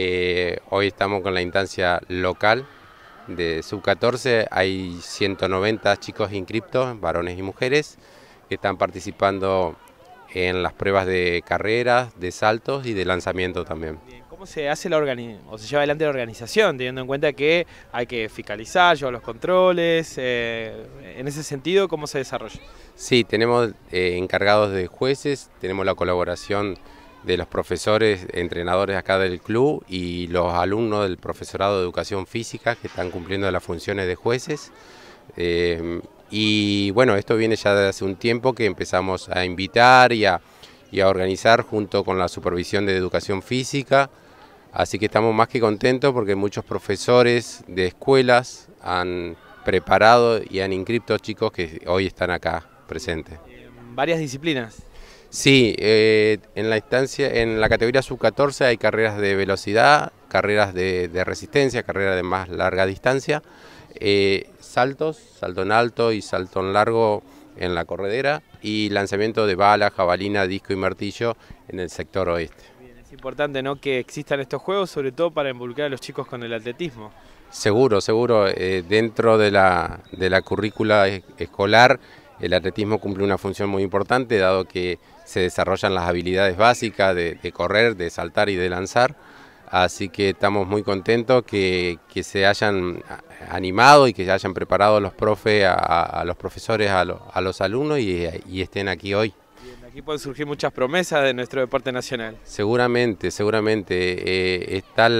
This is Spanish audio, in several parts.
Eh, hoy estamos con la instancia local de sub-14, hay 190 chicos inscriptos, varones y mujeres, que están participando en las pruebas de carreras, de saltos y de lanzamiento también. ¿Cómo se hace la o se lleva adelante la organización, teniendo en cuenta que hay que fiscalizar, llevar los controles? Eh, en ese sentido, ¿cómo se desarrolla? Sí, tenemos eh, encargados de jueces, tenemos la colaboración de los profesores, entrenadores acá del club y los alumnos del profesorado de educación física que están cumpliendo las funciones de jueces. Eh, y bueno, esto viene ya desde hace un tiempo que empezamos a invitar y a, organizar junto con la supervisión de educación física. Así que estamos más que contentos porque muchos profesores de escuelas han preparado y han inscrito chicos que hoy están acá presentes. Varias disciplinas. Sí, eh, en la instancia, en la categoría sub-14 hay carreras de velocidad, carreras de, resistencia, carreras de más larga distancia, eh, saltos, salto en alto y salto en largo en la corredera y lanzamiento de bala, jabalina, disco y martillo en el sector oeste. es importante ¿no? que existan estos juegos, sobre todo para involucrar a los chicos con el atletismo. Seguro, seguro. Eh, dentro de la, de la currícula escolar el atletismo cumple una función muy importante, dado que se desarrollan las habilidades básicas de, correr, de saltar y de lanzar. Así que estamos muy contentos que, se hayan animado y que se hayan preparado los profes, a, los profesores, a, los alumnos y, estén aquí hoy. aquí pueden surgir muchas promesas de nuestro deporte nacional. Seguramente, seguramente. Eh, está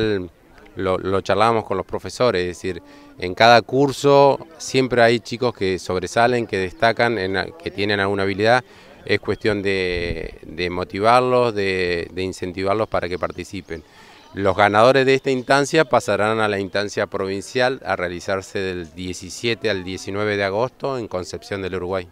lo, lo charlábamos con los profesores, es decir, en cada curso siempre hay chicos que sobresalen, que destacan, que tienen alguna habilidad. Es cuestión de, motivarlos, de, incentivarlos para que participen. Los ganadores de esta instancia pasarán a la instancia provincial a realizarse del 17 al 19 de agosto en Concepción del Uruguay.